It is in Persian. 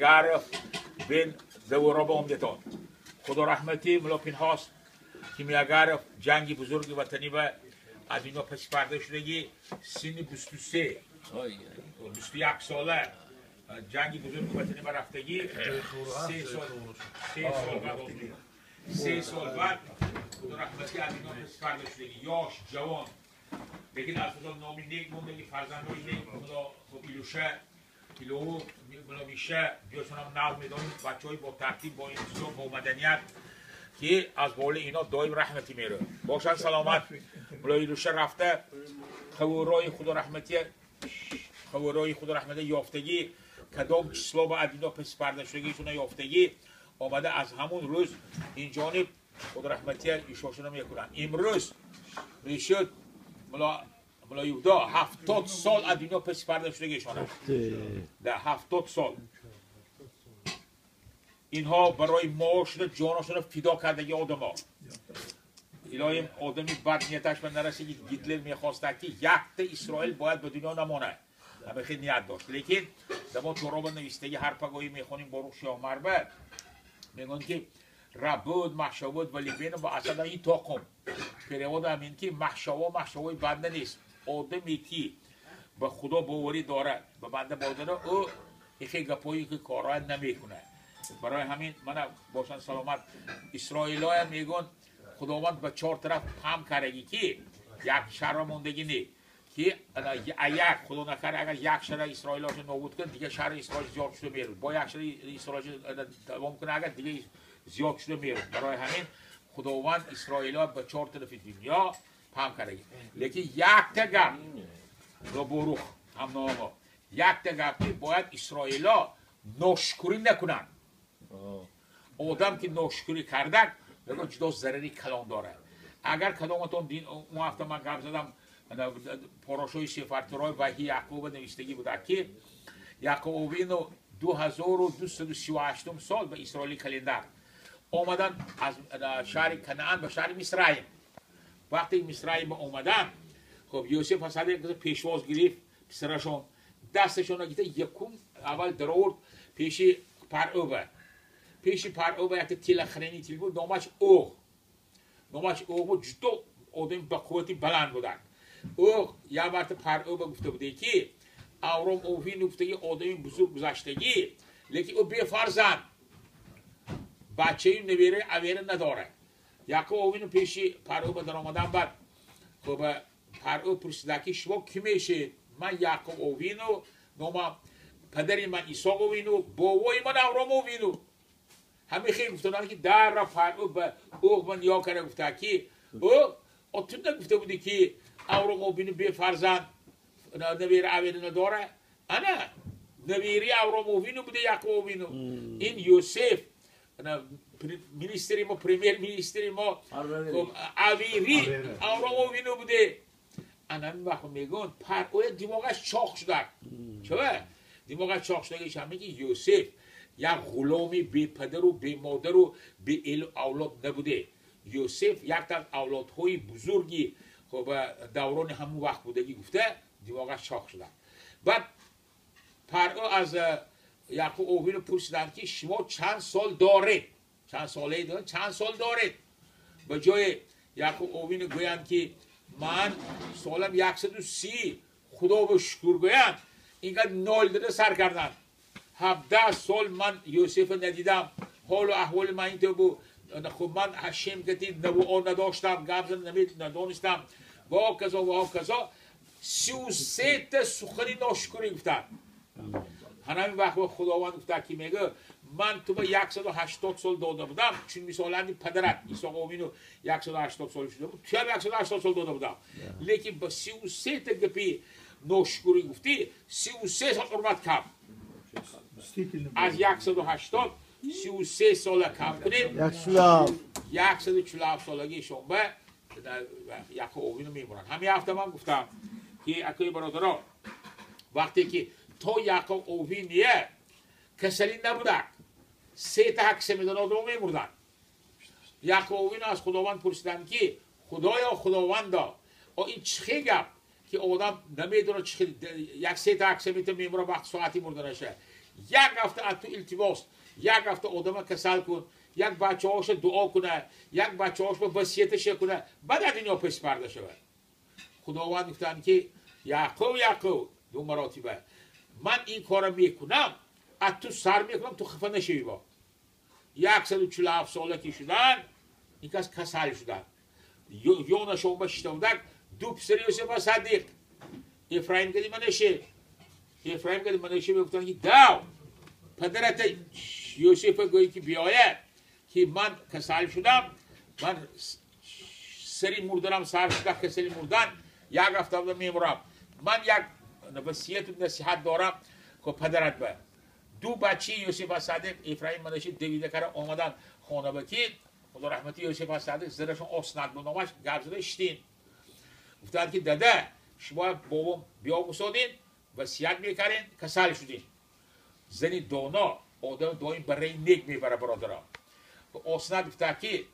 Агаров бен Завуробом детон. Худо раҳмати Мулокин ҳост ки Миагаров ҷанги бузурги ватанӣ ва аз инҷо пасипарда шудагӣ синни бисту се бисту як сола ҷанги бузурги ватанӣ ба рафтагӣ се сол баъд се сол баъд худо раҳмати аз инҷо пасипарда шудагӣ ёш ҷавон лекин аз худо номи нек мондаги фарзандои нек худо хуб илӯша ایلو بلا میشه. بیاشون هم نقل می‌دانیم بچه های با ترتیب با انتظام با مدنیت که از بال اینا دایم رحمتی میره. باشن سلامت. بلا ایلوشه رفته. خورای خدا رحمتی خورای خدا رحمتی یافتگی. کدام چسلا با ادینا پس پردشتگیشون یافتگی. آمده از همون روز. این جانب خدا رحمتی ایشاشون می‌کنن امروز می‌شد ملا ملا یودا هفتاد سال از دنیا پس پرده شدگیشان در هفتاد سال. اینها برای شده جانشون فدا کردگی آدم ها. الهی آدمی بد نیتش به نرسه که گیتلر می‌خواسته که یک اسرائیل باید به دنیا نمانه. همه خیلی نیت داشت. لیکن در ما تو را نویسته هر پگاهی می‌خونیم با روش مربه میگن که ربود محشابود ولی بین با اصلا این تاقم پیرواد همین که محشوا محشوای بنده نیست. одаме ки ба худо боварӣ дорад ба банда бодана ӯ ихе гапҳое ки корроят намекунад. Барои ҳамин мана бошан саломат. Исроилоям мегӯн худованд ба чор тараф пам кардагӣ ки як шарро мондагӣ не ки як худо накард агар як шаҳри исроилошо нобуд кунад дигар шаҳри исроил зиёд шуда мерӯд бо як шаҳри исроилшо давом кунад агар дигар зиёд шуда мерӯд барои ҳамин худованд исроило ба чор тарафи дунё پم کردگی لیکن یک رو بروخ هم ناما یک تا گپ باید اسرائیل ها نشکری نکنن. آدم که نشکری کردن بگو جدا ضرری کلان داره. اگر کدامتون دین اون هفته من گپ زدم پاراشوی سفرترای وحی یعقوب نوشتگی بوده که یعقوب اینو 2238 سال به اسرائیلی کلندر. آمدن از شهر کنعان به شهر مصرعیم وقتی مصرعیم آمدن خب یوسف حسن پیشواز گرفت پسرشون دستشون گیته یکم اول درورد پیش پرعوبه پیش پرعوبه یک تیل خرینی تیل بود نامش اوغ. نامش اوغ بود جدو آدم به قوتی بلند بودن. اوغ یا وقت پرعوبه گفته بوده که اورام نفته آدمی بزرگ گذشتگی لیکن او بفرزند بچه نویره اویره نداره. یکو اوینو پیشی پرو به در آمدن بعد خب پرو پرسیده که شما کی میشه؟ من یعقوب اوینو نوما پدری من ایساق اوینو بابای من اورام اوینو. همه خیلی گفتن که در را پرو به اوغ من گفته که او اتون نگفته بودی که اورام اوینو بوده یعقوب یوسف ما پریمیر مینیستری ما اویری آورا وینو بوده انا وقت میگن پر اوی دیماغش چاق شده چه دیماغش چاق شده که یوسف یک غلامی بی پدر و بی مادر و بی اولاد نبوده یوسف یک از اولادهای بزرگی چند ساله دارید چند سال دارید به جای یعقوب اوین گویند که من سالم سی خدا به شکر گویند اینقدر نال داده سر کردن. هفده سال من یوسف ندیدم. حال و احوال من اینطور بود. خب من هشیم کتید نبو نداشتم گفت نمید ندانستم. و کذا و کذا سی و سه تا سخنی ناشکری گفتن. همین وقت خداوند گفته که میگه ман туба 180 сол дода будам. Чун мисолани падарат исоқовину 180 сол шуда буд. Туям 180 сол дода будам. Лекин ба 33 та гапи ношукурӣ гуфтӣ 33 сол ҳурмат кам. Аз 180 33 сола кам кунем 147 солагии шонба яқовину мемурад ҳамин ҳафта ман гуфтам ки акои бародарон вақте ки то яқовиния یعقوب اوهینیه کسلی نبوده سه تا حق سمیدن آدم میمردن یعقوب اوهین از خداوند پرسیدن که خدایا خداوندا او این چخی گپ که آدم نمی‌دونه چخی یک سه تا حق سمیت میمره وقت ساعتی مردنشه یک هفته از تو التباس یک هفته آدم کسل کن یک بچه هاش دعا کنه یک بچه هاش به کنه بعد از دنیا پس پرده شود خداوند گفتن که یعقوب یعقوب دو مراتبه من این کار می‌کنم از تو سر می‌کنم تو خفه نشوی با. یک هفت ساله که شدن این کس کسل شدن. یونا شما بودن دو پسر یوسف صدیق. افرایم کدی منشه افرایم کدی منشه بگفتن که داو. پدرت یوسف گویی که بیاید که من کسل شدم. من سری مردنم سر شده که سری مردن. یک هفته میمورم من یک وصیت و نصیحت دارم که پدرت به دو بچه یوسف صادق افرایم منشی دویده کرده آمدن خانه بکید خدا رحمتی یوسف صادق زرشون آسند بنامش گرد زده اشتین گفتن که داده شما بابام گسادین وصیت می‌کردین کسل شدین. زنی دانا آدم دائم برای نیک می‌بره برادرها آسند گفته که